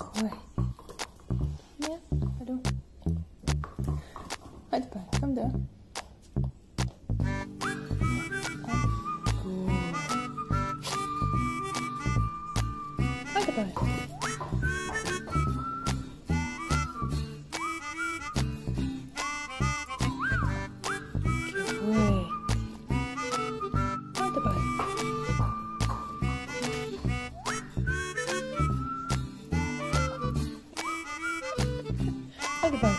away. Yeah, hallo. Halt bei, komm da. Halt bei. vậy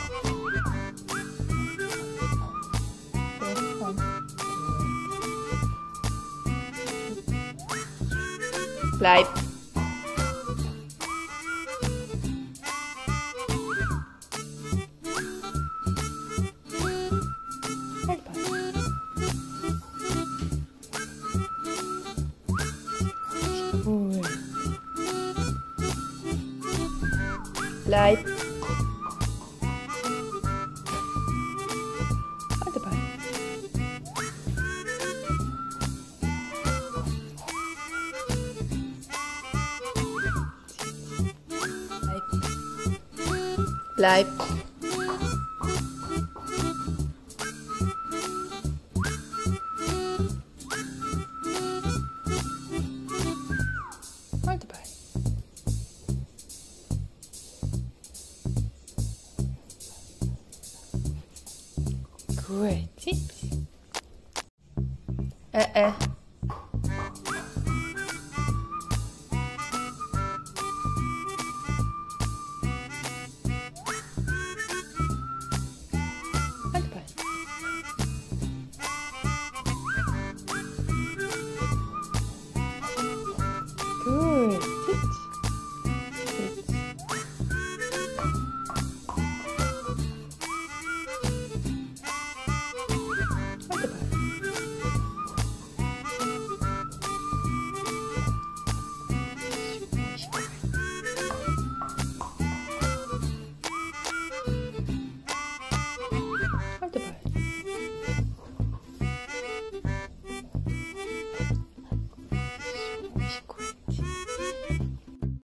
lại. Cool. Bleib. Bleib. Halt dabei. Gut. Äh, äh.